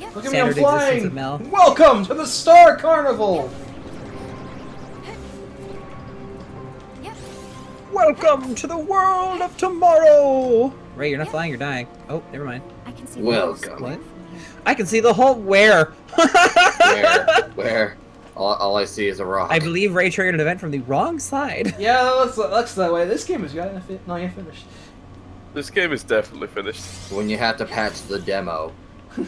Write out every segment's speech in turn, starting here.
Look at Standard me, I'm flying! of Mel. Welcome to the Star Carnival! Welcome to the world of tomorrow! Ray, you're not flying, you're dying. Oh, never mind. I can see Welcome. What? I can see the whole where? Where? Where? All, all I see is a rock. I believe Ray triggered an event from the wrong side. Yeah, that looks, that looks that way. This game is not yet not yet finished. This game is definitely finished. When you have to patch the demo.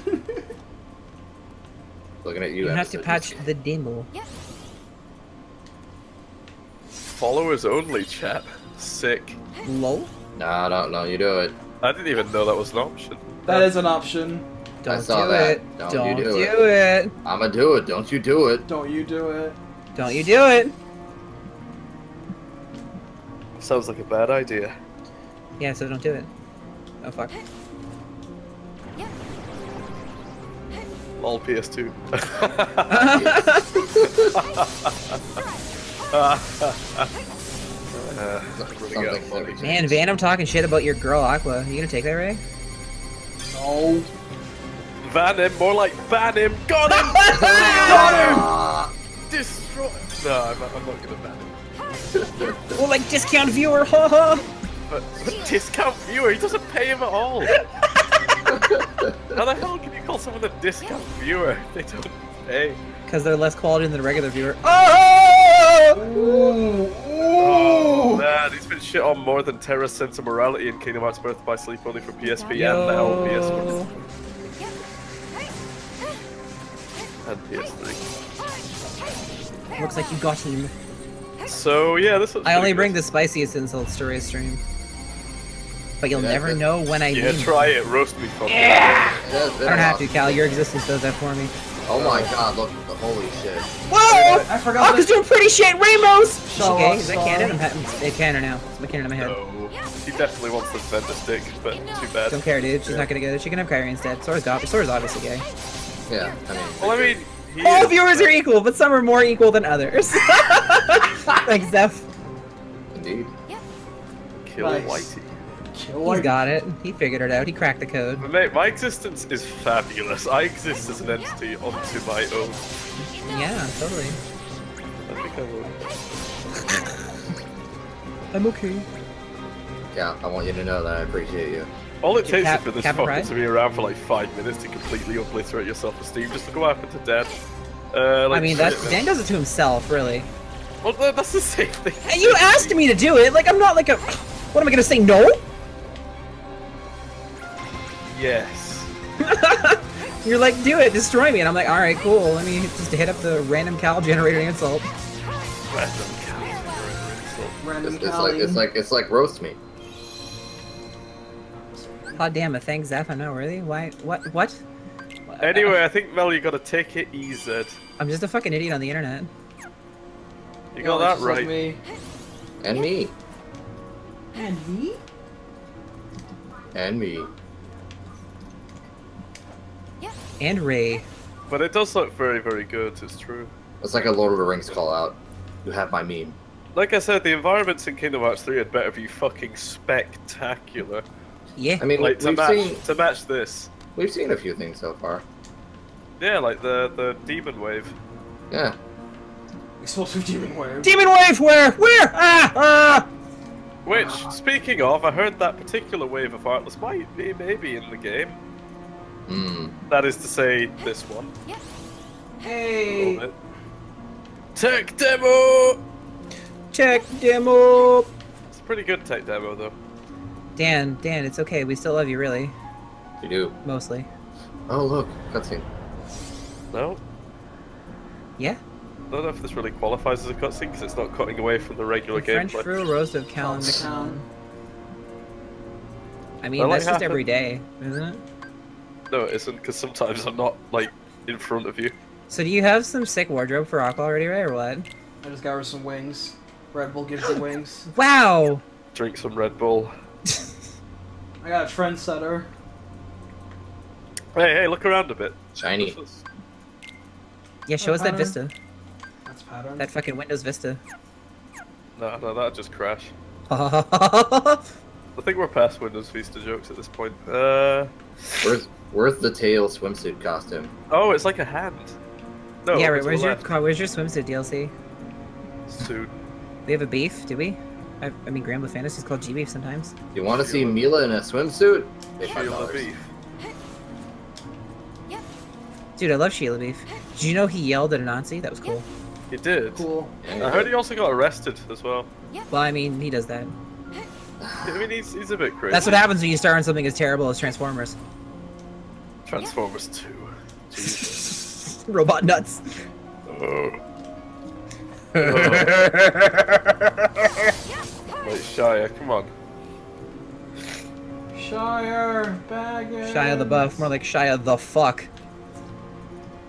Looking at you. You have to patch the demo. Followers only, chat. Sick. Lol. No, no, no, you do it. I didn't even know that was an option. That is an option. Don't saw do that. it. Don't Don't, you do do it. I'ma do it. Don't you do it. Don't you do it. Don't you do it. Sounds like a bad idea. Yeah, so don't do it. Oh fuck. All PS2. Uh, really Something got funny. funny. Man, Venom talking shit about your girl Aqua. You gonna take that, Ray? No. Ban him, more like ban him. Got him! Ah, Destroy. No, I'm, I'm not gonna ban him. Oh, like discount viewer, haha. But, but discount viewer, he doesn't pay him at all. How the hell can you call someone a discount viewer? They don't pay. Because they're less quality than the regular viewer. Oh! Ooh. Oh man, he's been shit on more than Terra's Sense of Morality in Kingdom Hearts Birth by Sleep only for PSP and now PS4 and PS3. Looks like you got him. So yeah, this was I only pretty bring the spiciest insults to Ray's stream. But you'll Yeah, never but- know when I Yeah, mean try it, roast me from Yeah! that's I don't a have to. Cal. Your existence does that for me. Oh my god, look, the holy shit. Whoa! I forgot Aqua's that- doing pretty shit, Rainbows! Is she Show gay? Is that canon? I'm ha- it's canon now. It's my canon in my head. No, he definitely wants the vendor stick, but too bad. Don't care, dude. She's Yeah. not gonna get it. She can have Kairi instead. Sora's, go- Sora's obviously gay. Yeah, I mean. Well, I mean, he All is, viewers but- are equal, but some are more equal than others. Thanks, Zeph. Indeed. Kill Nice. Whitey. Kill He's got it. He figured it out. He cracked the code. Mate, my existence is fabulous. I exist as an entity onto my own. Yeah, totally. I think I will. I'm okay. Yeah, I want you to know that I appreciate you. All it Cap- takes is for this Cap fucker to be around for like five minutes to completely obliterate your self-esteem. Just look what happened to Dan. Uh, like, I mean, shit, that's. Dan does it to himself, really. Well, tha- that's the same thing. Hey, You asked me to do it. Like, I'm not like a. What am I gonna say? No? Yes. You're like, do it, destroy me, and I'm like, all right, cool. Let me just hit up the random Cal generator insult. Random cow. Random It's, it's like it's like it's like roast me. God damn it! Thanks, Zeph. I'm not worthy. Why? What? What? Anyway, I think Mel, you gotta take it easy. I'm just a fucking idiot on the internet. You got No, that it's like right. Me. And me. And me? And me. And Ray. But it does look very, very good. It's true. It's like a Lord of the Rings call out. You have my meme. Like I said, the environments in Kingdom Hearts 3 had better be fucking spectacular. Yeah. I mean, Like to match seen to match this. we've seen a few things so far. Yeah, like the the demon wave. Yeah. Explosive demon wave. Demon wave. Where? Where? Ah! Ah! Which, speaking of, I heard that particular wave of Heartless might be maybe in the game. Hmm. That is to say, this one. Hey. Tech demo. Check demo. It's a pretty good tech demo though. Dan, Dan, it's okay. We still love you, really. We do. Mostly. Oh look, cutscene. No, Yeah. I don't know if this really qualifies as a cutscene because it's not cutting away from the regular French gameplay. fruit roast of Cal and Calm Mc- down. I mean, Well, that's like just half every of- day, isn't it? No, it isn't because sometimes I'm not like in front of you. So do you have some sick wardrobe for Aqua already, Ray, or what? I just got her some wings. Red Bull gives you wings. Wow! Drink some Red Bull. I got a trendsetter. Hey, hey, look around a bit. Shiny. Is- Yeah, show us that Uh-huh. Vista. That's pattern. That fucking Windows Vista. No, no, that'd just crash. I think we're past Windows Vista jokes at this point. Uh, Where's Where's the tail swimsuit costume? Oh, it's like a hand. No, yeah, right, where's your left. car- where's your swimsuit DLC? suit? We have a beef, do we? I, I mean, Granblue Fantasy's called G Beef sometimes. You want to see Mila in a swimsuit? Pay five Sheila dollars. Beef. Dude, I love Shia LaBeouf. Did you know he yelled at a Nazi? That was cool. He did. Cool. Yeah, I heard he also got arrested as well. Well, I mean, he does that. I mean, he's, he's a bit crazy. That's what happens when you star in something as terrible as Transformers. Transformers 2. Jesus. Robot nuts. Oh. Wait, Shia, come on. Shire, Baggins. Shia the Buff, more like Shia the fuck.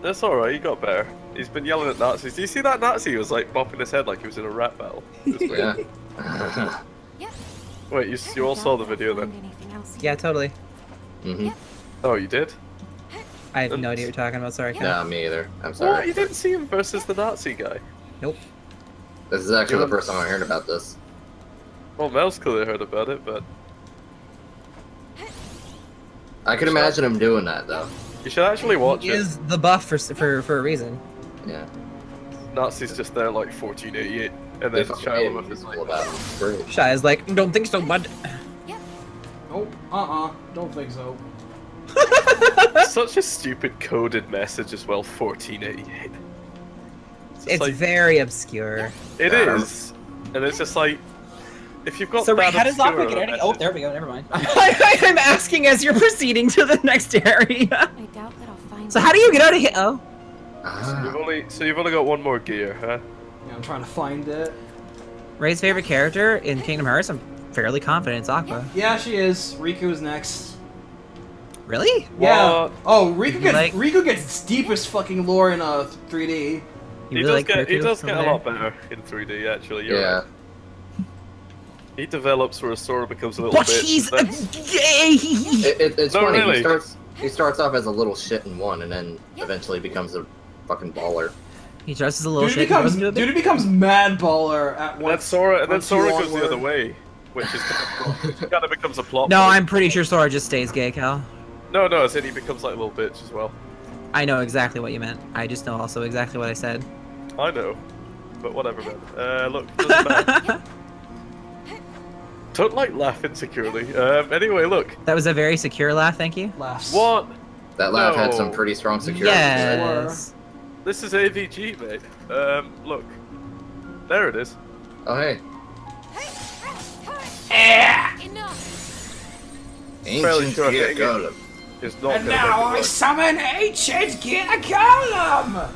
That's alright, he got better. He's been yelling at Nazis. Do you see that Nazi who was like bopping his head like he was in a rap battle? It was. Yeah. Wait, you, you all saw the video then? Yeah, totally. hmm Oh, you did? I have no idea what you're talking about. Sorry, Ken. No, me either. I'm What? sorry. You didn't see him versus the Nazi guy? Nope. This is actually the first time I heard about this. Well, Mel's clearly heard about it, but I could imagine him doing that though. you should actually watch He it. is the buff for for for a reason. Yeah. Nazis just there like 1488, and then fucking Shia made LaBeouf me is feel like, about it. It's great. Shia's like, don't think so, bud. Nope. Uh-uh. Don't think so. Such a stupid coded message as well. 1488. It's, It's like, very obscure. it Yeah. is, and it's just like if you've got So wait, how does obscure Aqua get of a any? Oh, there we go. Never mind. I'm asking as you're proceeding to the next area. I doubt that I'll find So how do you get out of here? Oh, Ah. You've only so you've only got one more gear, huh? Yeah, I'm trying to find it. Ray's favorite character in Kingdom Hearts. I'm fairly confident it's Aqua. Yeah, she is. Riku's next. Really? Yeah. What? Oh, Riku gets like- Riku gets deepest fucking lore in uh 3D. You he really does like get he does get a lot better in 3D actually. You're Yeah. right. He develops where Sora becomes a little But bitch. he's a gay. It, it, it's No, funny. really. He starts he starts off as a little shit in one, and then eventually becomes a fucking baller. He dresses a little Dude shit. becomes and goes a dude becomes mad baller at And one. then Sora, and then once Sora goes the other way, which is kind of, kind of becomes a plot. No, point. I'm pretty sure Sora just stays gay, Cal. No, no, I said he becomes like a little bitch as well. I know exactly what you meant. I just know also exactly what I said. I know, but whatever, man. Uh, look, doesn't matter. Don't like laugh insecurely. Um, anyway, look. that was a very secure laugh, thank you. laughs. What? That laugh had some pretty strong security. to. Yes. This is AVG, mate. Um, look. There it is. Oh hey, Enough! Fairly ancient sure golem. It's not And now make I it work. summon ancient Gear Golem.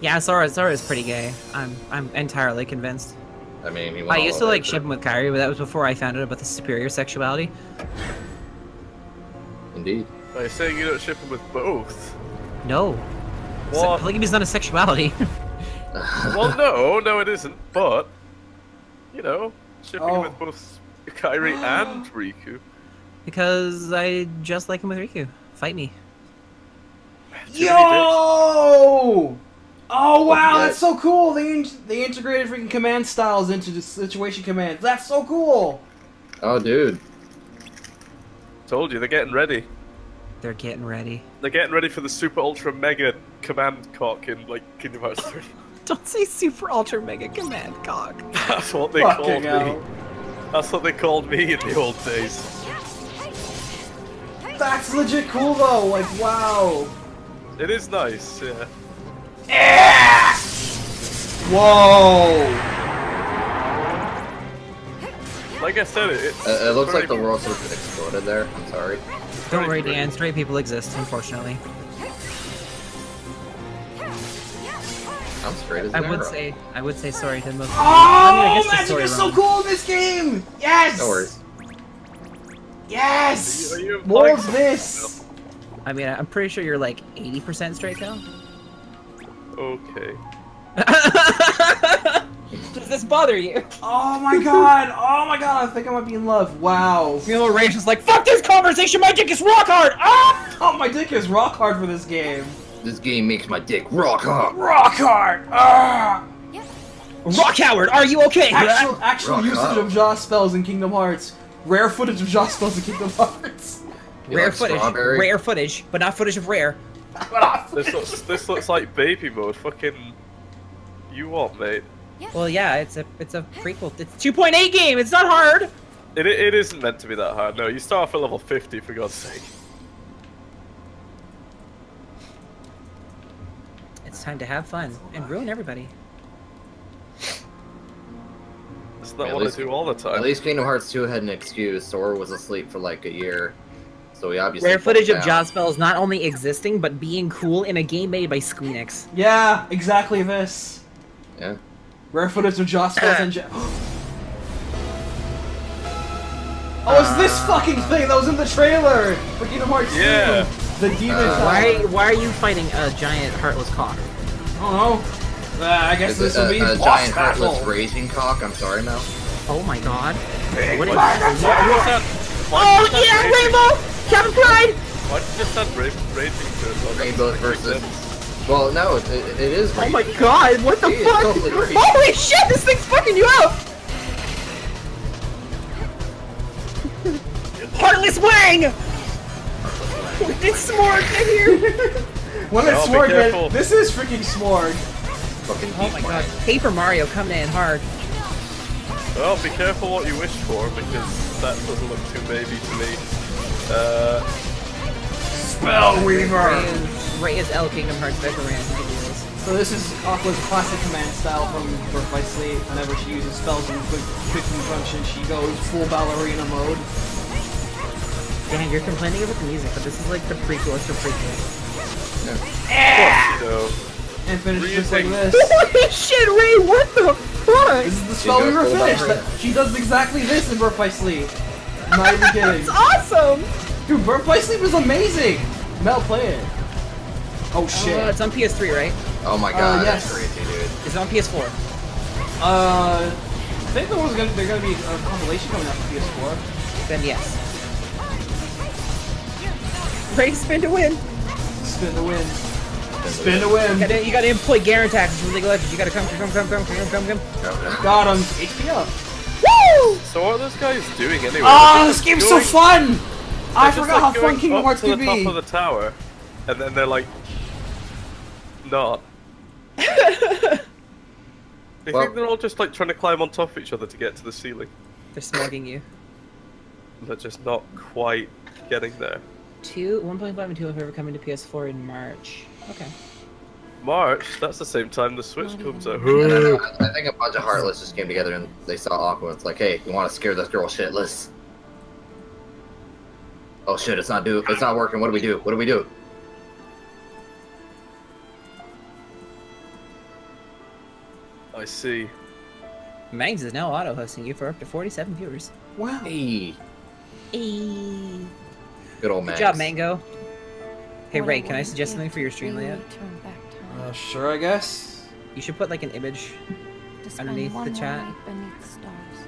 Yeah, Sora, Sora is pretty gay. I'm I'm entirely convinced. I mean, he I used to like ship him with Kairi, but that was before I found out about the superior sexuality. Indeed. Are you saying you don't ship him with both? No. Se- What? Polygamy's not a sexuality. well, no, no, it isn't. But you know, shipping him Oh. with both Kairi and Riku. because I just like him with Riku. Fight me. Too Yo! Oh wow, Yeah. that's so cool. They in- they integrated freaking command styles into the situation commands. That's so cool. oh, dude. Told you, they're getting ready. They're getting ready. They're getting ready for the super ultra mega command cock in like Kingdom Hearts 3. Don't say super ultra mega command cock. That's what they Fucking called hell. me. That's what they called me in the old days. That's legit cool though. Like wow. It is nice, yeah. Whoa. Like I said, it, it's It, it looks like the world sort of exploded there. I'm sorry. Don't worry, pretty. Dan. Straight people exist, unfortunately. I'm straight as I would arrow. say, I would say sorry to most. Oh, I guess the magic story is so cool in this game. Yes. No worries. Yes. Are you- are you More of this. something I mean, I'm pretty sure you're like 80% straight, Cal. Okay. Does this bother you? Oh my god. Oh my god. I think I might be in love. Wow. You know, Rage is like, fuck this conversation. My dick is rock hard. Ah! Oh, my dick is rock hard for this game. This game makes my dick rock hard. Rock hard. Ah. Rock Howard, are you okay? Actual, actual Rock usage hard. of Ja spells in Kingdom Hearts. Rare footage of Ja spells in Kingdom Hearts. You rare like footage. strawberry? Rare footage, but not footage of rare. This looks this looks like baby mode. Fucking, you what, mate? Well, yeah, it's a it's a prequel. It's 2.8 game. It's not hard. It, it isn't meant to be that hard. No, you start off at level 50 for God's sake. It's time to have fun and ruin everybody. It's At not what I least- do all the time. At least Kingdom Hearts 2 had an excuse. Sora was asleep for like a year. So we obviously. Rare footage of down. Jaws spells not only existing but being cool in a game made by Squeenix. Yeah, exactly this. Yeah. Rare footage of Joss spells and. Ja- oh, it's this fucking thing that was in the trailer for Kingdom Hearts 2. Yeah. The demon. Uh. Why why are you fighting a giant heartless cock? I don't know. Uh, I guess Is this will a, be a boss giant battle. heartless raging cock? I'm sorry, Mel. Oh my god. Hey, What why is- what's that? Why Oh that yeah, Rainbow! Captain Pride! Why did you just add ra- raging to it? Well, that Rainbows doesn't make versus. Well, no, it, it, it is. Oh my god, what the He fuck? totally. Holy shit, this thing's fucking you up! Heartless Wang! It's Smorg in here! When it's Oh, Smorg, this is freaking Smorg. Fucking Oh my god, Paper Mario coming in hard. Well, be careful what you wish for because that doesn't look too baby to me. Uh, Spellweaver. Ray is, Ray is L Kingdom Hearts veteran. So this is Aqua's classic command style from Birth by Sleep. Whenever she uses spells in quick, quick conjunction, she goes full ballerina mode. Damn, you're complaining about the music, but this is like the prequel to prequel. of course, you know. And finishes just like this. Holy shit, Ray, what the fuck? This is the spell we were full finish. ballerina. That- She does exactly this in Birth by Sleep. I'm not even kidding. It's awesome! Dude, Birth by Sleep is amazing! Mel, play it. Oh shit. Uh, it's on PS3, right? Oh my god, yes. that's crazy, dude. It's on PS4. Uh, I think there was gonna, there's gonna be a compilation coming out for PS4. Then yes. Ray, spin to win. Spin the win. Spin the win. You gotta, you gotta employ Garen attacks from League of Legends. You gotta come, come, come, come, come, come, come. Got him. HP up. Woo! So what are those guys doing anyway? Ah, this just game's so fun! I they're just, forgot like, how fun going Kingdom up Hearts to could the top of the tower, and then they're like, not. Do you Well- think they're all just like trying to climb on top of each other to get to the ceiling? They're smogging you. They're just not quite getting there. Two, 1.5 and 2 if ever coming to PS4 in March. Okay. March, that's the same time the Switch comes even- out. I don't know. I think a bunch of heartless just came together and they saw Aqua. and It's like, hey, you want to scare this girl shitless? Oh shit, it's not do. It's not working. What do we do? What do we do? I see. Mangs is now auto-hosting you for up to 47 viewers. Wow. Hey, Hey. good old Good man. job, Mango. Hey, Ray, can I suggest something for your stream layout? really turn back time. Uh, sure, I guess. You should put like an image. to underneath the chat. beneath stars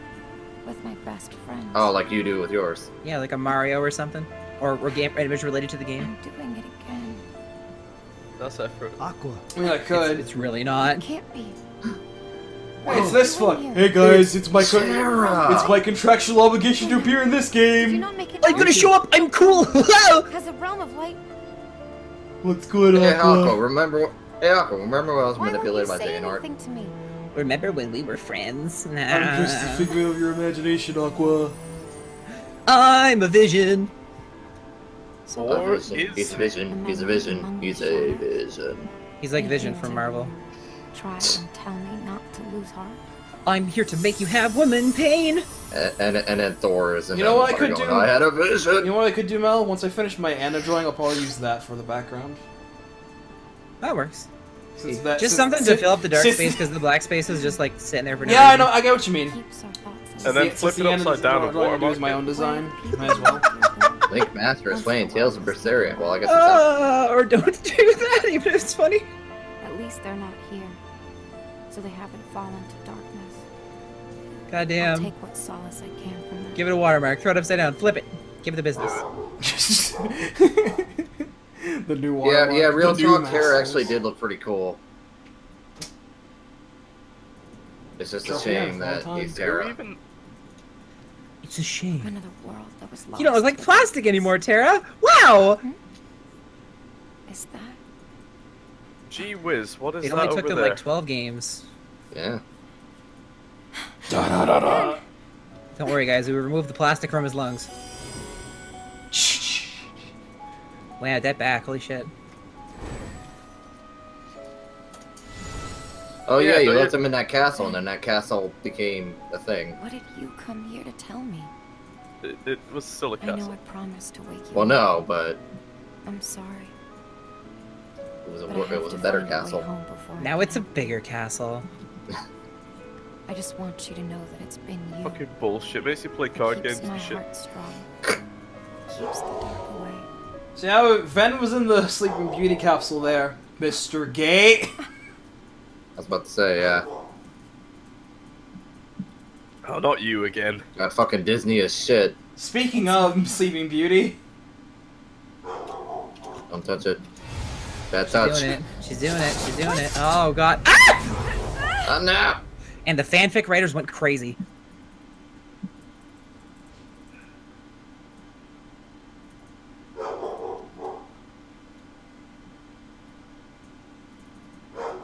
with my best friends. Oh, like you do with yours. Yeah, like a Mario or something. Or, or game, an image related to the game. I'm doing it again. That's effort. Aqua. I mean, I It's, could. it's really not. It Can't be. Hey, it's this one. Hey guys, it's my con- Sarah! it's my contractual obligation to appear in this game. not make it? I'm gonna show up! I'm cool! Hello! Has a realm of light. What's good, Hey, Aqua, Aqua? remember? Hey, Aqua, remember when I was Why manipulated by say Xehanort? anything to me? Remember when we were friends? Nah. I'm just a figment of your imagination, Aqua. I'm a vision. So Or A if vision. is- He's a vision. He's a vision. He's a vision. He's like Vision from Marvel. Try and tell me not to lose heart. I'm here to make you have woman pain. And and, and then Thor is. in You know what I could going, do? I had a vision. You know what I could do, Mel? Once I finish my Anna drawing, I'll probably use that for the background. That works. Since that, Just since- something to since- fill up the dark since- space because the black space is just like sitting there for no Yeah, I know. I get what you mean. Keeps our thoughts And then flip the it end upside the down and I do watermark my own design. Might as well. Link Master is playing Tales of Berseria. Well, I guess it's Uh, or don't do that, even if it's funny. At least they're not here. So they haven't fallen to darkness. I'll take what solace I can from them. Give it a watermark. Throw it upside down. Flip it. Give it the business. the new one. Yeah, yeah. Real talk, hair actually did look pretty cool. It's just a shame that he's They're even It's a shame. Another world that was lost. You don't look like plastic anymore, Terra. Wow. Is that? Gee whiz, what is It that only over took them there? like 12 games. Yeah. Don't worry, guys. We removed the plastic from his lungs. Wow, that back. Holy shit. Oh yeah, Yeah, you left him in that castle, and then that castle became a thing. What did you come here to tell me? It, it was still a I know castle. I know I promised to wake you. Well, no, but I'm sorry. it was a But I wor- have it was a better find a castle. home before I Now it's a bigger castle. I just want you to know that it's been you. Fucking bullshit. Makes you play card keeps games my and shit. heart strong. keeps the dark away. So now Ven was in the Sleeping Beauty capsule there, Mr. Gay. I was about to say, yeah, Oh, not you again. got fucking Disney as shit. Speaking of Sleeping Beauty, Don't touch it. Bad She's touch. doing it. She's doing it. She's doing it. Oh god. Ah! Ah, no. And the fanfic writers went crazy.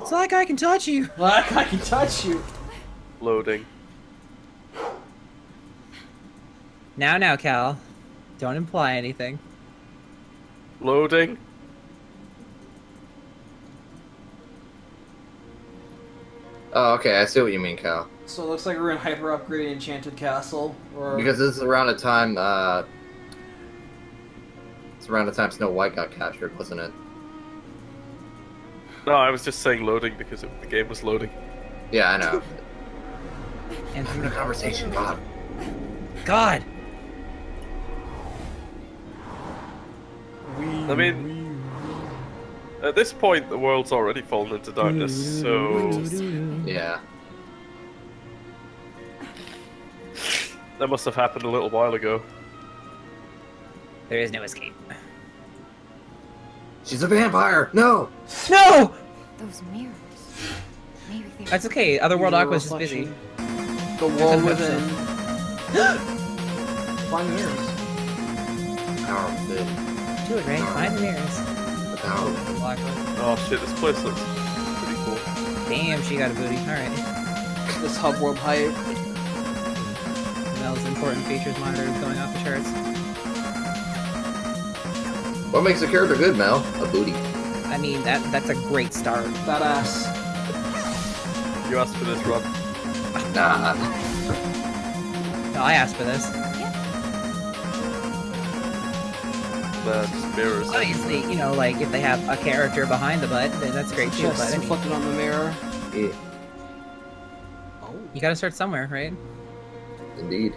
It's like I can touch you. like I can touch you. Loading. Now, now, Cal. Don't imply anything. Loading. Oh, okay, I see what you mean, Cal. So it looks like we're in hyper upgrade Enchanted Castle. Or Because this is around the time, uh... It's around the time Snow White got captured, wasn't it? No, I was just saying loading because it, the game was loading. Yeah, I know. And Having a conversation, God. God. I mean, at this point, the world's already fallen into darkness, so Yeah. that must have happened a little while ago. There is no escape. She's a vampire! No! No! Those mirrors. Maybe they. That's okay. Otherworld Your Aqua's just busy. reflection. The world within. Find mirrors. Power of the, Do it, Ray. Find the mirrors. Oh shit, this place looks pretty cool. Damn, she got a booty. Alright. This hub world hype. Mel's important features monitor is going off the charts. What makes a character good, Mel? A booty. I mean, that that's a great start. Badass. You asked for this, Rob. Nah. No, I asked for this. Nah, just mirrors. Obviously, you know, like if they have a character behind the butt, then that's great too. Just But I reflected on the mirror. Yeah, Oh. you gotta start somewhere, right? indeed.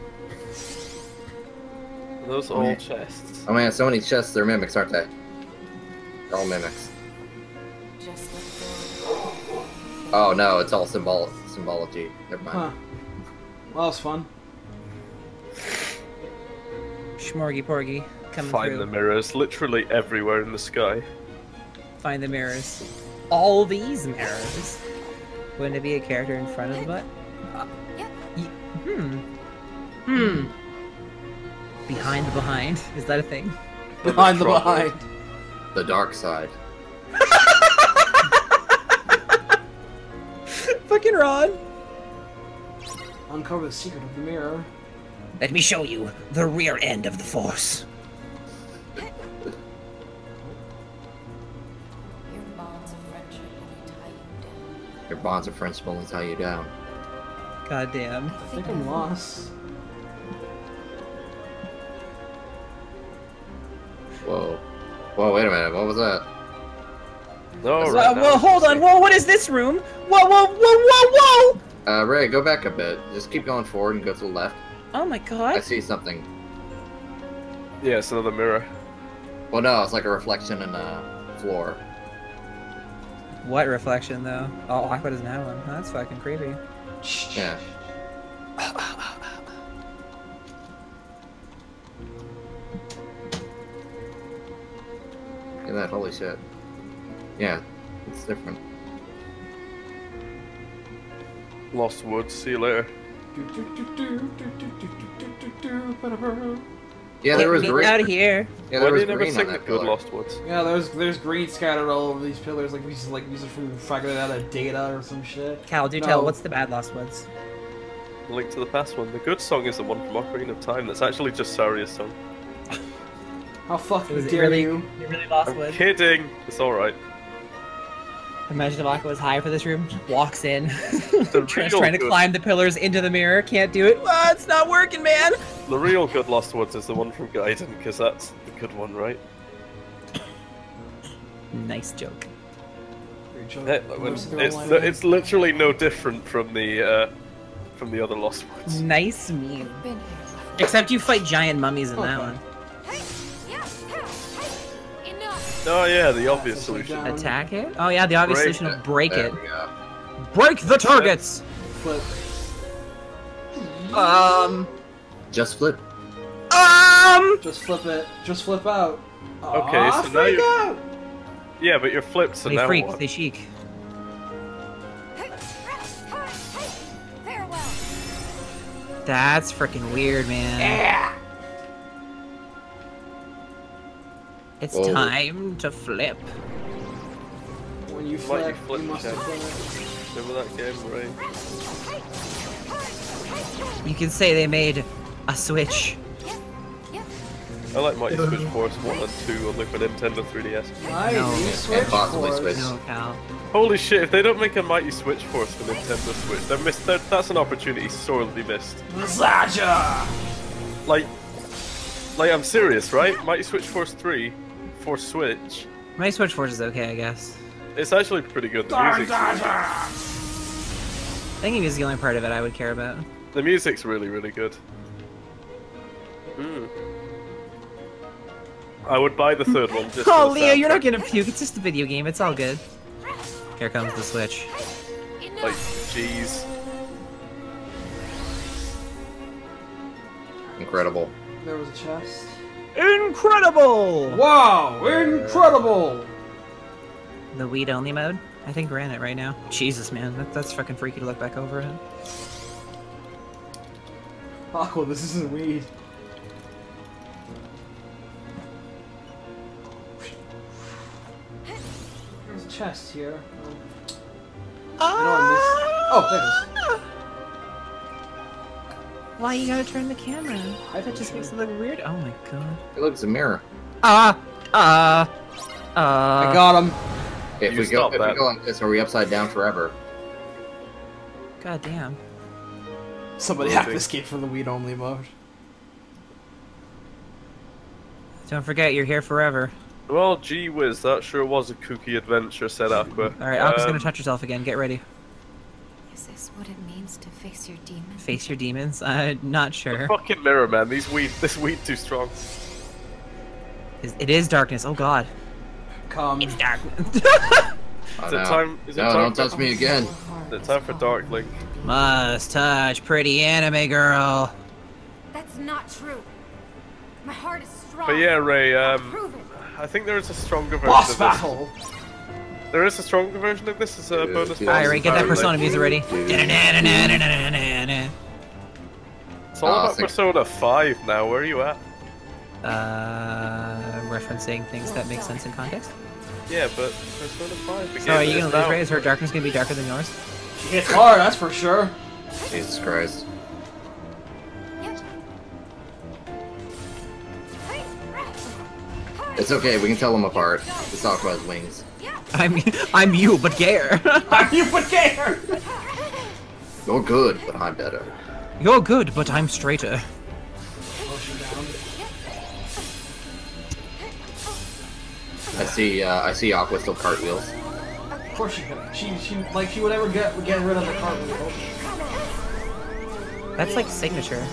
Those Oh, old chests. Oh man, so many chests, they're mimics, aren't they? They're all mimics. Just let Oh no, it's all symbol symbology. Never mind. Huh. Well, that was fun. Schmorgy porgy coming Find through. the mirrors literally everywhere in the sky. Find the mirrors. All these mirrors. Wouldn't it be a character in front of the butt? Uh, Yep. hmm. Hmm. Behind the behind. Is that a thing? Behind the trouble. behind. The dark side. Fucking Ron. Uncover the secret of the mirror. Let me show you the rear end of the force. Your bonds of friendship only tie you down. God damn. I think I'm lost. Whoa. Whoa, wait a minute, what was that? No, That's right Uh, well, hold on. Whoa, what is this room? Whoa, whoa, whoa, whoa, whoa! Uh, Ray, go back a bit. Just keep going forward and go to the left. Oh my god. I see something. Yeah, it's another mirror. Well, no, it's like a reflection in the floor. What reflection, though? Oh, Aqua doesn't have one. That's fucking creepy. Yeah. Look at that, holy shit. Yeah, it's different. Lost Woods. See you later. Yeah, there was Get green. out of here. Yeah, Why do there was you never green on that Good pillar. Lost Woods? Yeah, there's there's green scattered all over these pillars, like these like these are from fragmented out of data or some shit. Cal, do No. tell. What's the bad Lost Woods? Link to the Past one. The good song is the one from Ocarina of Time. That's actually just Saria's song. How fucking Was it dare really, you? you really Lost I'm Woods? kidding. It's all right. Imagine if Aqua was high for this room, walks in, The tries trying to climb the pillars into the mirror, can't do it. Ah, it's not working, man. The real good Lost Woods is the one from Gaiden, because that's the good one, right? Nice joke. It's, it's, it's literally no different from the uh, from the other Lost Woods. Nice meme. You've been here. Except you fight giant mummies in that Okay. one. Oh yeah, the obvious solution. Attack it? Oh yeah, the obvious Break solution of break There it. Break the targets! Flip. Um... Just flip. Um... Just flip it. Just flip out. Okay, Aw, so now freak you- out! Yeah, but you're flipped, so They now freak, what? they chic. That's freaking weird, man. It's Whoa. time to flip. When you Why you flip, you must Jack? flip. Remember that game, Ray? You can say they made a switch. I like Mighty Switch Force 1 and 2 on the Nintendo 3DS. Nice, No. you And switch possibly course. switch. No, Cal. Holy shit, if they don't make a Mighty Switch Force for Nintendo Switch, they're missed, they're, that's an opportunity sorely missed. Massager! Like, like I'm serious, right? Mighty Switch Force 3 for Switch. My Switch Force is okay, I guess. It's actually pretty good. The Dark music's, Dodger! I think it is the only part of it I would care about. the music's really, really good. Mm. I would buy the third one just Oh, for the Leo, you're not gonna puke. It's just a video game. It's all good. Here comes the Switch. Like, jeez. Incredible. There was a chest. Incredible! Wow! Incredible! The weed only mode? I think we're in it right now. Jesus, man, that, that's fucking freaky to look back over it. Aqua, this isn't weed. There's a chest here. Oh, I know I missed. Oh, there it is. Why you gotta turn the camera? I That just makes it look weird. Oh my god. It looks a mirror. Ah! Uh, uh. I got him. If You we go, stop if that. we go like this, are we upside down forever? God damn. Somebody have to escape from the weed only mode. Don't forget, you're here forever. Well, gee whiz, that sure was a kooky adventure, said Aqua. Alright, Aqua's Um, gonna touch herself again. Get ready. Is this what it means to face your demons? Face your demons? Uh, not sure. Fucking mirror, man. These weed, this weed too strong. Is- It is darkness. Oh god. Come. It's darkness. Oh, Is it no. time? Is it no, time don't for, touch me again. Is it time for Dark Link? Must touch pretty anime girl. That's not true. My heart is strong. But yeah, Ray. Um, I think there is a stronger version Boss of this. battle! There is a stronger version of this as a Yeah, bonus. yeah. Alright, get that apparently. Persona music ready. It's all Ah, about. Persona 5 now. Where are you at? Uh, referencing things that make sense in context. Yeah, but Persona 5. the So are you gonna lose, Ray? Is her darkness gonna be darker than yours? She hits hard, that's for sure. Jesus Christ. It's okay, we can tell them apart. Let's talk about his wings. I'm I'm you, but gayer. I'm you but care! You're good, but I'm better. You're good, but I'm straighter. I see. Uh, I see Aqua still cartwheels. Of course she could. She, she, like, she would ever get, get rid of the cartwheel. That's like signature.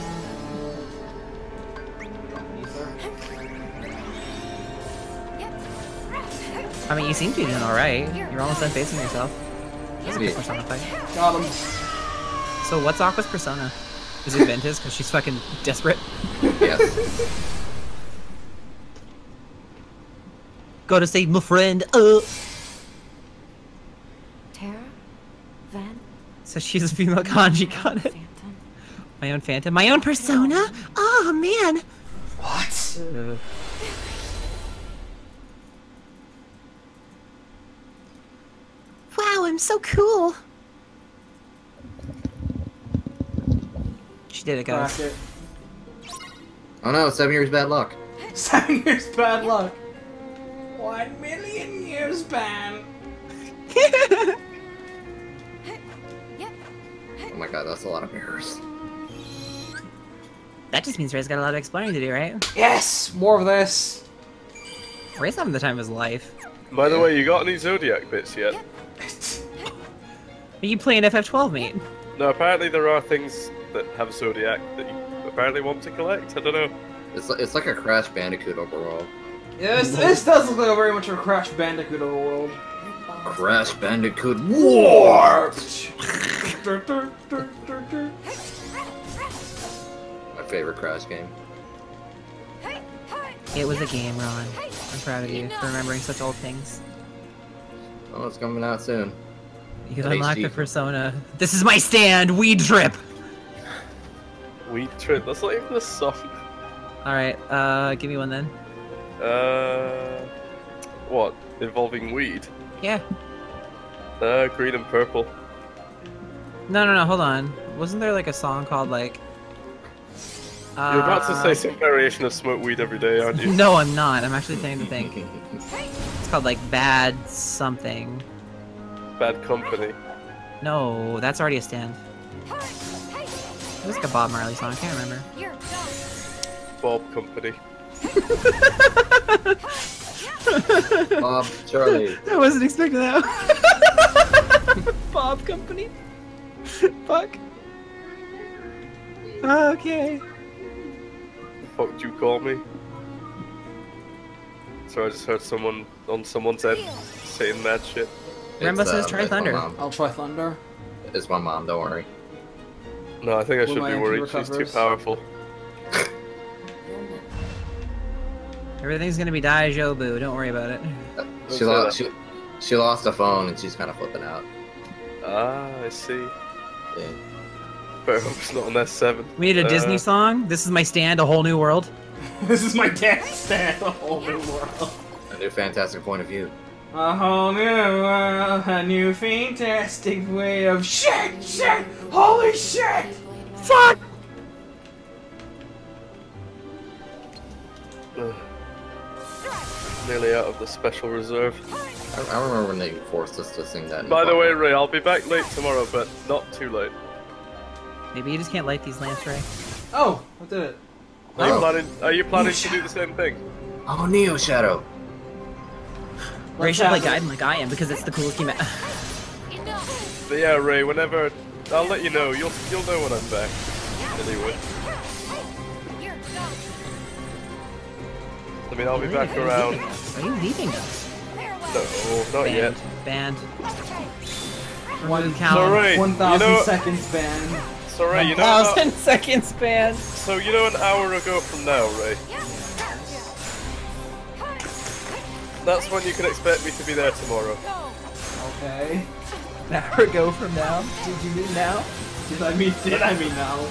I mean, you seem to be doing alright. You're almost done facing yourself. That's a good persona fight. Got him. So what's Aqua's persona? Is it Ventus? Because she's fucking desperate. Yes. Gotta save my friend. Uh. Terra? Ven? So she's a female kanji got it. Phantom? My own phantom, my own persona. Oh man. What? Uh, Wow, I'm so cool. She did it, guys. it. Oh no, seven years bad luck. Seven years bad luck. One million years bad. Oh my god, that's a lot of mirrors. that just means Ray's got a lot of exploring to do, right? Yes, more of this. Ray's having the time of his life. By the way, you got any Zodiac bits yet? Are you playing FF12, mate? No, apparently there are things that have a Zodiac that you apparently want to collect. I don't know. It's like, it's like a Crash Bandicoot overall. Yeah, this, this does look like a very much a Crash Bandicoot overworld. Crash Bandicoot Warped! My favorite Crash game. It was a game, Ron. I'm proud of you for remembering such old things. Oh, it's coming out soon. You can HD. unlock the persona. This is my stand, weed trip! Weed Trip. That's not even a song. Alright, uh, give me one then. Uh, what? Involving weed? Yeah. Uh, green and purple. No, no, no, hold on. Wasn't there like a song called like. Uh, You're about to say some variation of smoke weed every day, aren't you? No, I'm not. I'm actually trying to think. It's called like Bad Something. Bad company. No, that's already a stand. It was like a Bob Marley song. I can't remember. Bob company. Bob, Charlie. I wasn't expecting that. Bob Company. Fuck. Okay. Fuck, would you call me? So I just heard someone on someone's head saying that shit. Rambo It's, says uh, try Thunder. I'll try Thunder. It's my mom, don't worry. No, I think I should be MP worried. She's too powerful. Everything's gonna be Daijobu. Don't worry about it. She lost, she, she lost a phone and she's kind of flipping out. Ah, I see. Yeah. Better hope it's not on S7. We need a Uh, Disney song. This is my stand. A whole new world. this is my dance stand. A whole new world. A new fantastic point of view. A whole new world. A new fantastic way of shit, shit. Holy shit. Fuck. Ugh. Nearly out of the special reserve. I, I remember when they forced us to sing that. By the way. Ray, I'll be back late tomorrow, but not too late. Maybe you just can't light these lamps, Ray. Oh, I did it. Are you Oh. planning? Are you planning to do the same thing? Oh, Neo Shadow. Ray Let's should play. Gaiden like I am because it's the coolest game. But yeah, Ray, whenever I'll let you know. You'll you'll know when I'm back. Anyway, I mean I'll be back around. Are you leaving us? No, not Banned. yet. Banned. One count. Ray, 1,000 you know, seconds banned. so Ray, you know, about- Thousand seconds banned. so you know, an hour ago from now, Ray. That's when you can expect me to be there tomorrow. Okay. An hour ago from now. Did you mean now? Did I mean? Did I mean now?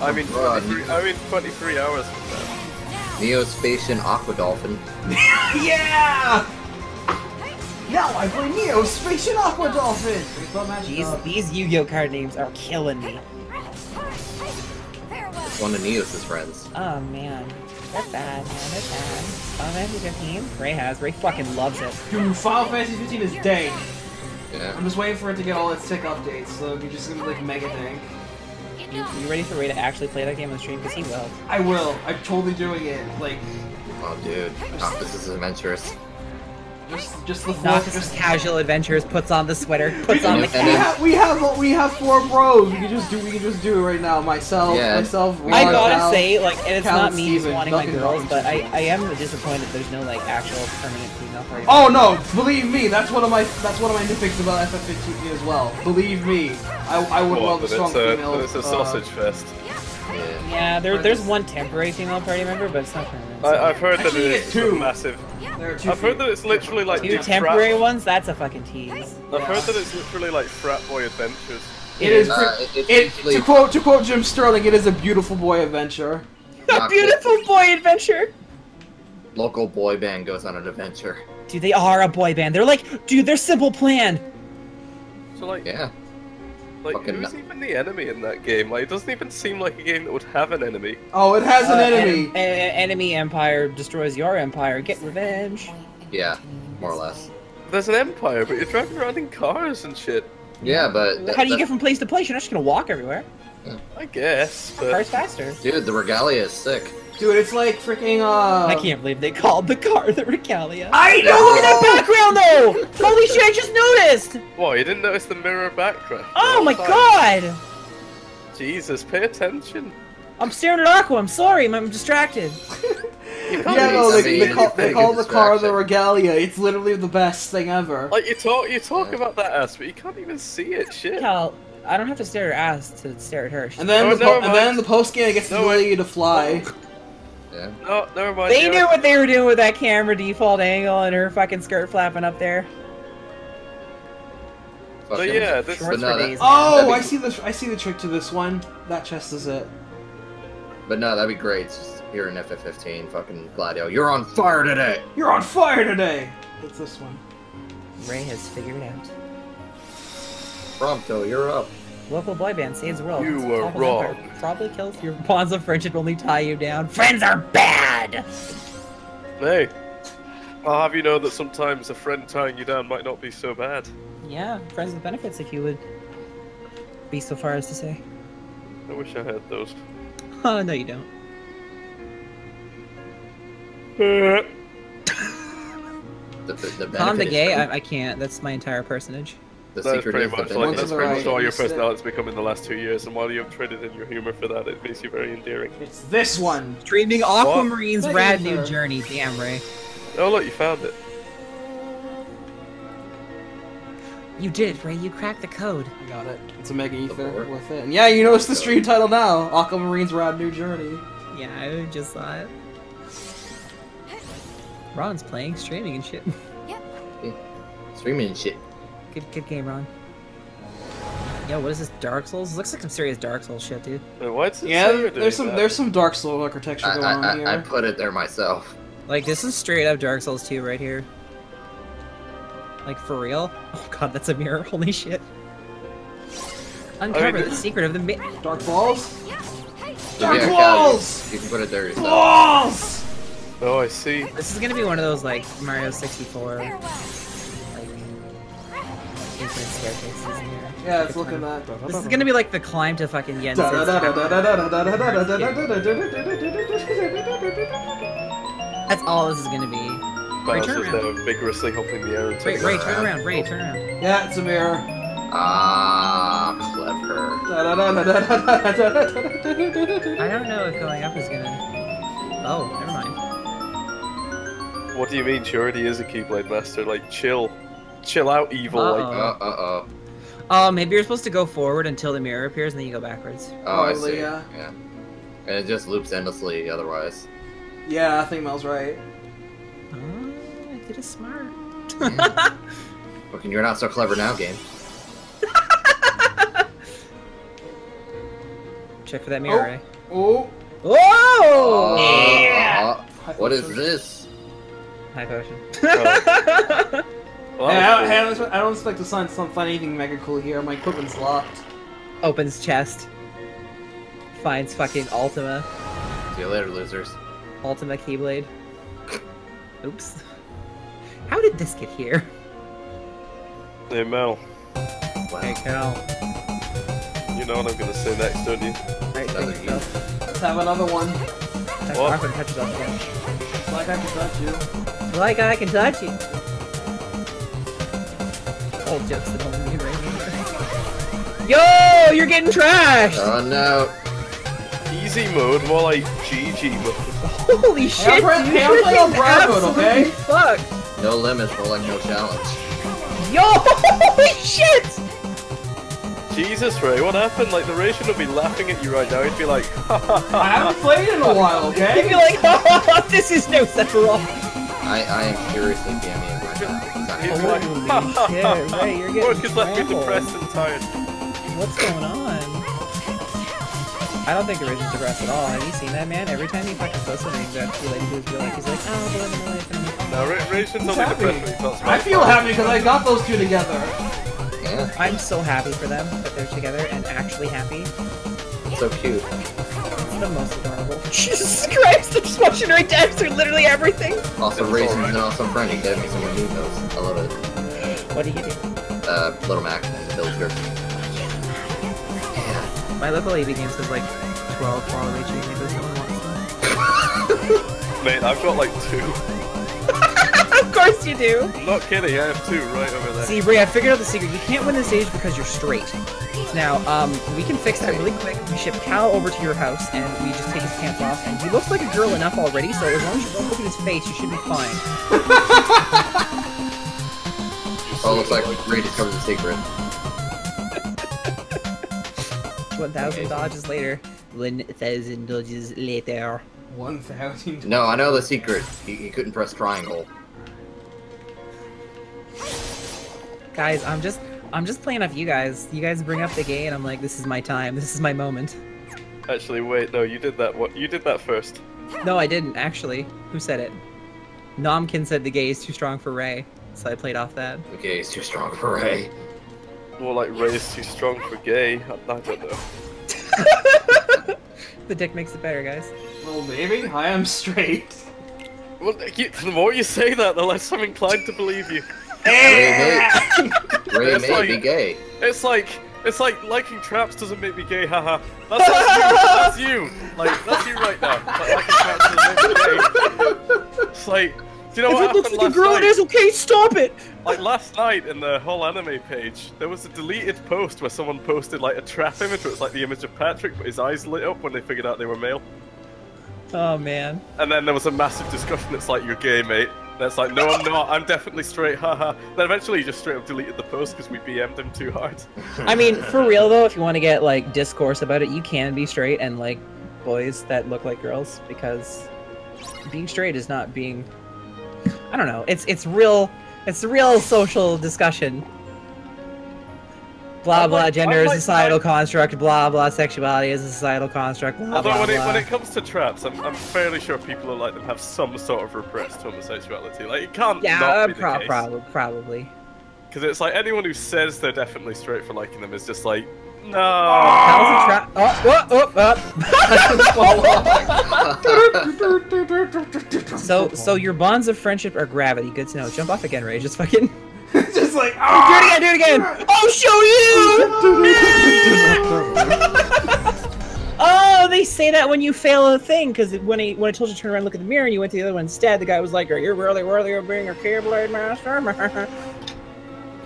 I mean, Bruh, 23, I mean 23 hours from now. Neo-Spacian Aqua Dolphin. Yeah! Now I play Neo Space Aqua Dolphin! We thought magic These up. these Yu-Gi-Oh card names are killing me. One of Neos' friends. Oh man. They're bad, man. They're bad. Final Fantasy 15? Ray has. Ray fucking loves it. Dude, Final Fantasy 15 is dead. Yeah. I'm just waiting for it to get all its tick updates, so you're just gonna be like mega dank. You, you ready for Ray to actually play that game on stream? Because he will. I will. I'm totally doing it. Like, Oh, dude. Oh, this is adventurous. Just just the four. Just casual adventures, puts on the sweater, puts on the And we have we have we have four bros. We can just do we can just do it right now. Myself, Yeah. myself. I gotta Val. say, like, and it's Cal not me just Steven, wanting my girls, Robinson. but I, I am disappointed there's no, like, actual permanent female party. Oh no! Believe me, that's one of my that's one of my nitpicks about FF15 as well. Believe me, I, I would What, love a but strong it's a, female. but it's a uh, sausage fest. Yeah. Yeah, there, there's one temporary female party member, but it's not permanent. so- I, I've heard that Actually, it you two. massive. there are two I've heard that it's literally like Two temporary frat- ones? That's a fucking tease. I've heard that it's literally like frat boy adventures. It is. Uh, pre- it- it, to quote to quote Jim Sterling, it is a beautiful boy adventure. A beautiful boy adventure. Local boy band goes on an adventure. Dude, they are a boy band. They're like, dude, they're simple plan. So like, Yeah. Like fucking who's even the enemy in that game? Like, it doesn't even seem like a game that would have an enemy. Oh, it has an Uh, enemy. en- en- enemy empire destroys your empire. Get revenge. Yeah, more or less. There's an empire, but you're driving around in cars and shit. Yeah, but How do you that- get from place to place? You're not just gonna walk everywhere. I guess, but Car's faster. dude, the regalia is sick. Dude, it's like freaking uh. I can't believe they called the car the Regalia. I know. Look at that background though! Holy shit, I just noticed! Whoa, you didn't notice the mirror background? Oh my Fine. god! Jesus, pay attention. I'm staring at Aqua, I'm sorry, I'm distracted. Yeah, no, they, I they call, they call the car the regalia. It's literally the best thing ever. Like you talk, you talk about that ass, but you can't even see it. Shit. Cal, I don't have to stare at her ass to stare at her. She's- And then, No, the po- and then the post game gets to No, allow wait. you to fly. Yeah. No, never mind. They knew what they were doing with that camera default angle and her fucking skirt flapping up there. So Fucking- yeah, this Shorts no, that- days. Oh, be I see the I see the trick to this one. That chest is it. But no, that'd be great. Just here in FF15, fucking Gladio, you're on fire today. You're on fire today. It's this one. Ray has figured it out. Prompto, you're up. Local boy band saves the world. You It's were wrong. empire. Probably kills your bonds of friendship only tie you down. Friends are bad! Hey, I'll have you know that sometimes a friend tying you down might not be so bad. Yeah, friends with benefits if you would be so far as to say. I wish I had those. Oh, no you don't. The, the, the Tom the gay. I, I can't. That's my entire personage. The That's secret pretty is the much benefit like One's that's pretty right, much all your missed it. personality's become in the last two years, and while you've traded in your humor for that, it makes you very endearing. It's this one. Streaming Aquamarine's What? rad new journey. Damn, Ray. Oh look, you found it. You did it, Ray. You cracked the code. I got it. It's a mega ether Lord. with it. And yeah, you know it's the stream title now. Aquamarine's Rad New Journey. Yeah, I just saw it. Ron's playing, streaming and shit. Yep. Yeah. Streaming and shit. Good, good game, Ron. Yo, what is this? Dark Souls? This looks like some serious Dark Souls shit, dude. Wait, why does Yeah, say you're doing there's some that? there's some Dark Souls architecture I, going I, on here. I, I put it there myself. Like, this is straight up Dark Souls 2 right here. Like, for real? Oh god, that's a mirror. Holy shit. Uncover mean- the secret of the mi- Dark balls. Dark yeah, balls! You, you can put it there yourself. Balls! Oh, I see. This is gonna be one of those, like, Mario 64, like, staircases in here. Yeah, it's looking that. This is gonna be like the climb to fucking Yen's. That's all this is gonna be. Ray, turn Bowser's around. there vigorously humping the air and Ray, taking Ray, turn around. Ray, turn around. Yeah, it's a mirror. Ah, clever. I don't know if going up is gonna. Oh, never mind. What do you mean? She already is a Keyblade Master. Like, chill. Chill out, evil. Uh Like, Uh-oh. uh oh. Oh, maybe you're supposed to go forward until the mirror appears, and then you go backwards. Oh, I see. yeah. Yeah. And it just loops endlessly otherwise. Yeah, I think Mel's right. Oh, I did it smart. Fucking, you're not so clever now, game. Check for that mirror, Oh. Ray. Oh. Whoa! Uh, uh, what is this? High potion. well, Hey, I, don't, cool. hey, I don't expect- I don't expect to find some find anything mega cool here. My equipment's locked. Opens chest. Finds fucking Ultima. See you later, losers. Ultima Keyblade. Oops. How did this get here? Hey, Mel. Hey, Wow. Cal. You know what I'm gonna say next, don't you? Right, Another thank you. you. Let's have another one. That's What? awkward touches off again. Like I can touch you. Like I can touch you. Old jokes that only me right. Yo, you're getting trashed! Oh no. Easy mode, more like GG mode. Holy shit, playing- dude! hey, I'm you're playing on getting absolutely okay? Fuck! No limits for like no challenge. Yo, holy shit! Jesus, Ray, what happened? Like, the Ray shouldn't be laughing at you right now. He'd be like, ha ha I ha. haven't played in a while, okay? He'd be like, this is no Sephiroth. I, I am curiously BMing right now. He's Exactly. like, Holy ha ha ha shit. Ray, you're getting Work has left me depressed and tired. what's going on? I don't think Origin's depressed at all. Have you seen that man? Every time he fucking posts something that's related to his real life, he's like, oh, the love of my life, and I'm like, No, Ra- Raisin's only happy. depressed when he's not I feel happy because I got those two together. Yeah, I'm so happy for them that they're together and actually happy. so cute. It's the most adorable. Jesus Christ, I'm just watching right down through literally everything. Also, It's Raisin's alright. an awesome friend. He gave me some of those. I love it. What do you do? Uh, Little Mac, the Villager. Yeah. My local AV game says like 12 follow each maybe someone wants them. Mate, I've got like two. of course you do! I'm not kidding, I have two right over there. See, Brie, I figured out the secret. You can't win this age because you're straight. Now, um, we can fix that really quick. We ship Cal over to your house, and we just take his pants off. And he looks like a girl enough already, so as long as you don't look at his face, you should be fine. Oh, looks like Ray discovered the secret. 1,000 dodges later. 1,000 dodges later. 1,000. No, I know the secret. He, he couldn't press triangle. Guys, I'm just, I'm just playing off you guys. You guys bring up the gay, and I'm like, this is my time. This is my moment. Actually, wait, no, you did that. What? You did that first. No, I didn't, actually. Who said it? Nomkin said the gay is too strong for Ray, so I played off that. Okay, he's too strong for Ray. More like Ray is too strong for gay. I, I don't know. The dick makes it better, guys. Well, baby, I am straight. Well, you, the more you say that, the less I'm inclined to believe you. Ray may, It's may like- be gay. It's like it's like liking traps doesn't make me gay, haha. That's, that's you. That's you. Like that's you right now. Like, liking traps doesn't make me gay. It's like, do you know if what it looks like a girl, night? it is okay. Stop it. Like last night in the whole anime page, there was a deleted post where someone posted like a trap image where it's like the image of Patrick, but his eyes lit up when they figured out they were male. Oh man. And then there was a massive discussion. It's like you're gay, mate. It's like, no, I'm not. I'm definitely straight. Haha. then eventually, he just straight up deleted the post because we BM'd him too hard. I mean, for real though, if you want to get like discourse about it, you can be straight and like boys that look like girls because being straight is not being. I don't know. It's it's real. It's a real social discussion. Blah blah. like- gender I'm is a like- societal construct. Blah blah. Sexuality is a societal construct. Blah Although blah when it, when it comes to traps, I'm, I'm fairly sure people who like them have some sort of repressed homosexuality. Like it can't yeah, not uh, be the pro- case. prob- probably. Because it's like anyone who says they're definitely straight for liking them is just like, no. How's the tra- oh, oh, oh, oh. So, so your bonds of friendship are gravity. Good to know. Jump off again, Ray. Just fucking. Do Just like, do it ah! again. Do it again. Oh, show you. oh, they say that when you fail a thing, because when he when I told you to turn around, and look at the mirror, and you went to the other one instead. The guy was like, "Are you really worthy of being a Keyblade master?"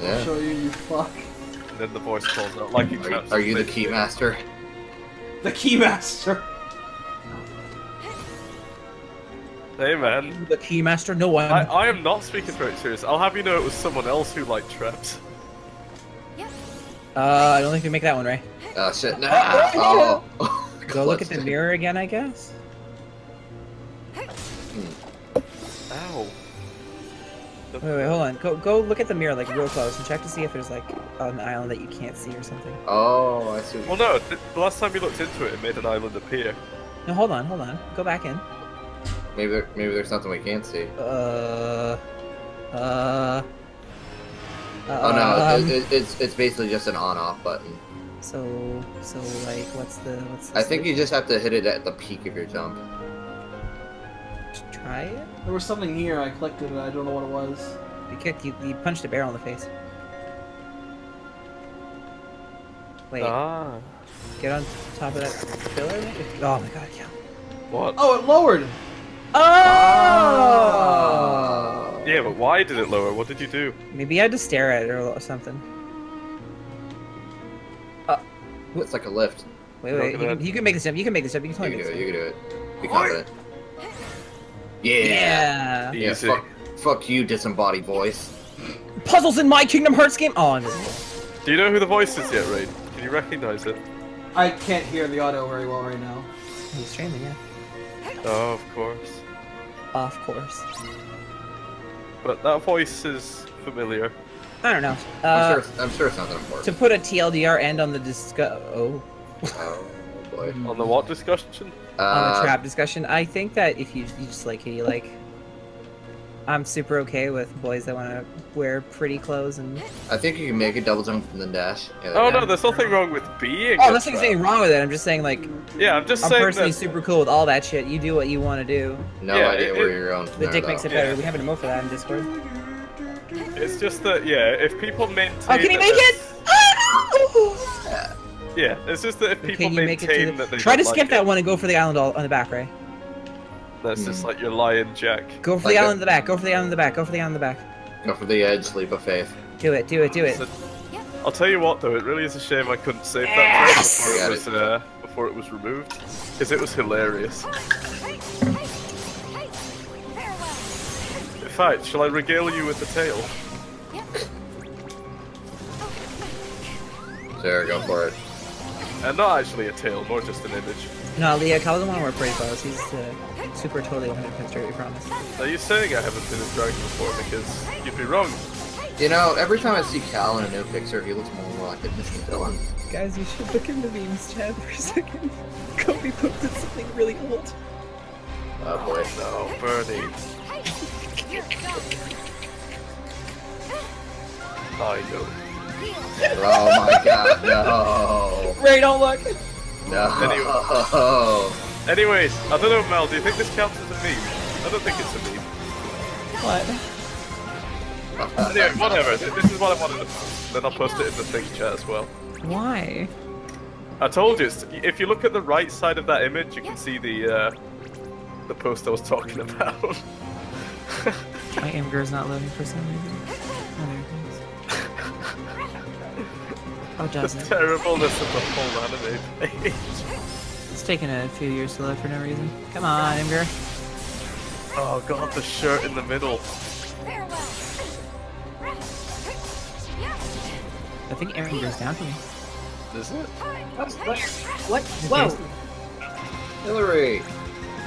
Yeah. Show you, you fuck. And then the voice calls out, liking Are, traps. are you the is key master? The Keymaster. Hey man, the keymaster. No one. I, I am not speaking very serious. I'll have you know it was someone else who liked traps. Uh, I don't think we make that one, Ray. Oh shit! No. Oh. Go look at the mirror again, I guess. Ow. Wait, wait, hold on. Go, go look at the mirror like real close and check to see if there's like an island that you can't see or something. Oh, I see. Well, no. The last time we looked into it, it made an island appear. No, hold on, hold on. Go back in. Maybe there, maybe there's something we can't see. Uh, uh. Oh no, um, it, it, it's it's basically just an on-off button. So, so like, what's the what's? The I think you just have to hit it at the peak of your jump. try it. There was something here, I clicked it, I don't know what it was. You kicked. You, you punched a barrel in the face. Wait, Ah. get on top of that pillar. Oh my god, yeah. What? Oh, it lowered! Oh! Yeah, but why did it lower? What did you do? Maybe I had to stare at it or something. Uh, it's like a lift. Wait, wait. You can, you can make this jump. You can make this jump. You can You can do it. You can do it. Be confident. Yeah. Yeah. Yeah. Fuck, fuck you, disembodied voice. Puzzles in my Kingdom Hearts game. Oh, invisible. Do you know who the voice is yet, Raid? Can you recognize it? I can't hear the audio very well right now. He's streaming, yeah. Oh, of course. Of course. But that voice is familiar. I don't know. I'm Uh, sure. It's, I'm sure it's not that to put a TLDR end on the discuss oh Oh boy. On the what discussion? on the Uh, trap discussion, I think that if you, you just like you like, I'm super okay with boys that want to wear pretty clothes and. I think you can make a double jump from the dash. Yeah, Oh yeah. no, there's nothing wrong with being. Oh, a nothing's anything wrong with it. I'm just saying like Yeah, I'm just I'm saying personally that. super cool with all that shit. You do what you want to do. No Yeah, idea it- where it- you're going. from The there, dick though. makes it Yeah. better. We have an emote for that in Discord. It's just that yeah, if people maintain. Oh, can he make it? Yeah, it's just that if people Can you make it maintain to the... that they Try to skip like that it, one and go for the island all on the back, Ray. That's just Hmm. like your lion jack. Go for Like the a- island in the back. Go for the island in the back. Go for the island in the back. Go for the edge, leap of faith. Do it. Do it. Do it. So- I'll tell you what though, it really is a shame I couldn't save that Yes! before it was uh, before it was removed, because it was hilarious. In fact, shall I regale you with the tale? There, go for it. And not actually a tale, more just an image. No, Leah, Cal doesn't want to wear pretty clothes. He's uh, super totally 100% straight. We promise. Are you saying I haven't been a dragon before? Because you'd be wrong. You know, every time I see Cal in a new picture, he looks more and more like a Disney villain. Guys, you should look in the memes chat for a second. Kobe posted something really old. Oh boy. No, Bernie. I know. Oh my god, no. Ray, don't look. No. Anyways, I don't know, Mel. Do you think this counts as a meme? I don't think it's a meme. What? Anyway, whatever. This is what I wanted to post. Then I'll post it in the thing chat as well. Why? I told you. If you look at the right side of that image, you can see the uh, the post I was talking about. My Imgur is not loading for some reason. Oh, there it goes. Oh, the it? terribleness of the whole anime page. It's taking a few years to live for no reason. Come on, Imgur. Oh god, the shirt in the middle. I think Imgur's down for me. Is it? What? Whoa! Hilary.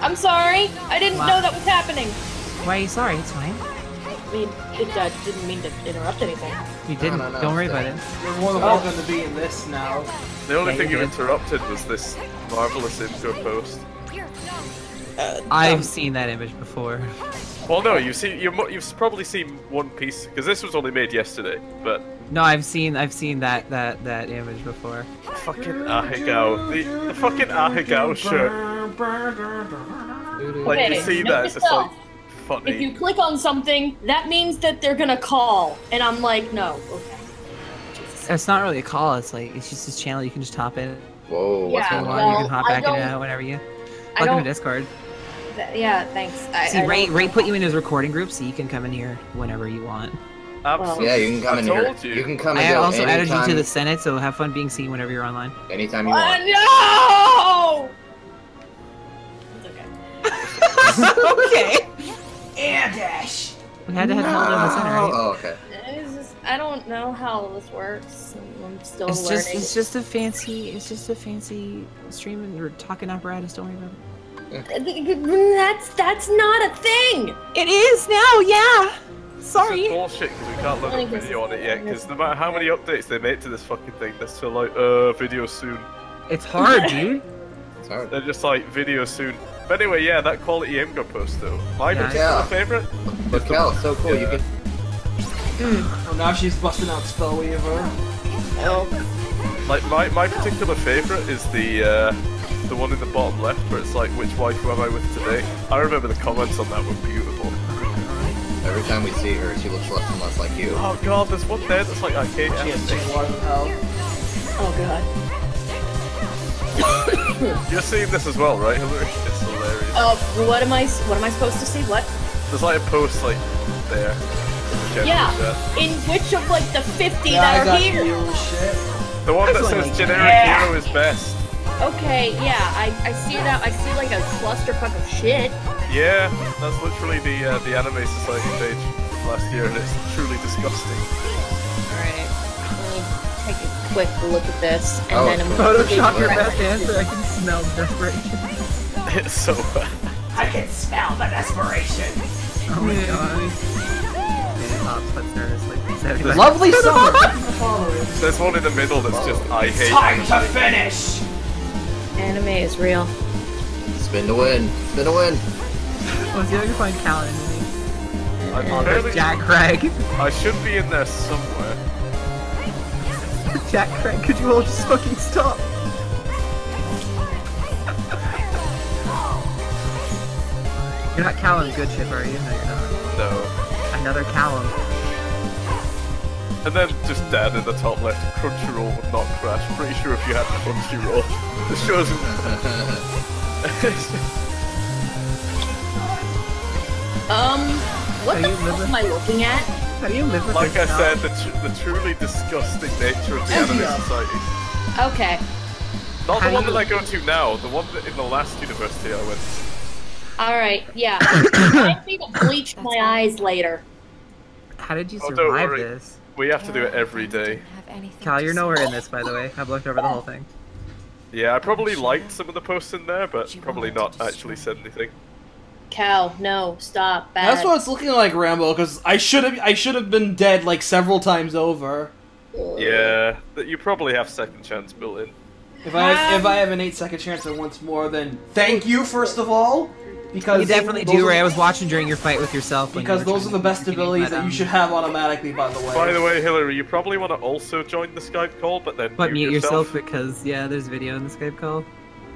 I'm sorry. I didn't Wow. know that was happening. Why are you sorry? It's fine. I mean, it uh, didn't mean to interrupt anything. You didn't. no, no, Don't worry about it. You're more than welcome to be in this now. The only Yeah, thing you you interrupted was this marvelous intro post. I've seen that image before. Well, no, you see, you mo- you've probably seen One Piece because this was only made yesterday. But No, I've seen I've seen that that that image before. fucking Ahegao, the, the fucking Ahegao shirt. Like you see that, it's just like self. Funny. If you click on something, that means that they're gonna call, and I'm like, no. Okay. It's not really a call. It's like it's just this channel. You can just hop in. Whoa, what's Yeah, going Well, on? you can hop I back in and don't- out whenever you. I Welcome to don't. Discord. th- yeah, thanks. I, See, I Ray don't- Ray put you in his recording group, so you can come in here whenever you want. Absolutely. Yeah, you can come I in told here. you. can come and I go also added you to the Senate, so have fun being seen whenever you're online. anytime you Uh, want. no! It's okay. okay. Air dash. We had to have held in the center, right? Oh, okay. Just, I don't know how this works. I'm still It's learning. just it's just a fancy it's just a fancy streaming or talking apparatus. Don't worry about it. That's that's not a thing. It is now. Yeah. This is Sorry. bullshit because we can't load I a think this video on it yet. Because no matter how many updates they make to this fucking thing, they're still like, uh, video soon. It's hard, dude. It's hard. They're just like, video soon. But anyway, yeah, that quality Imgur post though. My Yeah. particular Yeah. favorite. But Cal, it's so cool. You Yeah. can Oh, now she's busting out Spellweaver. Like my, my particular favorite is the uh, the one in the bottom left where it's like which wife am I with today? I remember the comments on that were beautiful. every time we see her, she looks less and less like you. Oh god, there's one there that's like I hate She has everything. water hell. Oh god. You're seeing this as well, right, Hilary? It's. Uh, what am I? What am I supposed to see? What? There's like a post like there. in the general Yeah. In which of like the 50 Yeah, I that are got here? shit. The one that says generic Yeah. hero is best. Okay, yeah, I, I see that. I see like a clusterfuck of shit. Yeah, that's literally the uh, the Anime Society page last year, and it's truly disgusting. Alright, let me take a quick look at this, and Oh, then I'm gonna Photoshop your Right. best answer. I can smell desperation. It's so uh, bad. Oh my god. tops, but seriously. please, everybody. Lovely summer. Thank you. There's one in the middle that's just I hate. It. Time to finish. Anime is real. Spin to win. Spin to win. Oh, see if I can find Callan in I'm Oh, fairly- Jack Craig. I should be in there somewhere. Jack Craig, could you all just fucking stop? You're not Callum Good Chip, are you? No, you're not. No. Another Callum. And then just down in the top left, Crunchyroll would not crash. Pretty sure if you had Crunchyroll, the show's. Um, what Are the you fuck am I looking at? How do you live with like I said, the, tr- the truly disgusting nature of the Empty anime up. society. Okay. Not How the one you- that I go to now, the one that in the last university I went. Alright, yeah. I need to bleach my eyes later. How did you Oh, don't survive worry. this? We have to do it every day. Cal, you're nowhere in this, by the way. I've looked over the whole thing. Yeah, I probably liked some of the posts in there, but probably not actually said anything. Cal, no, stop. Bad. That's what it's looking like, Rambo. Because I should have, I should have been dead like several times over. Yeah, that you probably have second chance built in. If I have, if I have an eight second chance at once more, then thank you first of all, because You definitely do, are- Ray. I was watching during your fight with yourself. when you Because those are the best continue, abilities but, that you should have automatically. By the way. By the way, Hilary, you probably want to also join the Skype call, but then But mute yourself because yeah, there's video in the Skype call.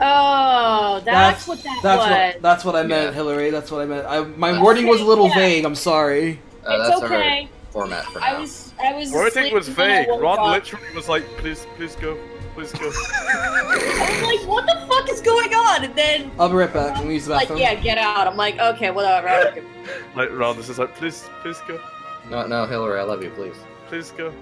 Oh, that's, what that that's was. What, that's what I meant, Yeah. Hilary. That's what I meant. I, my wording was a little Yeah. vague. I'm sorry. Uh, it's that's okay. our format for now. I was, I was. Wording was asleep when I vague. woke Ron up. literally was like, please, please go, please go. I'm like, what the fuck is going on? And then, I'll be right back. Let me use the bathroom. like, bathroom. yeah, get out. I'm like, okay, whatever. like Ron this is like, please, please go, No, no, Hilary, I love you, please. please go.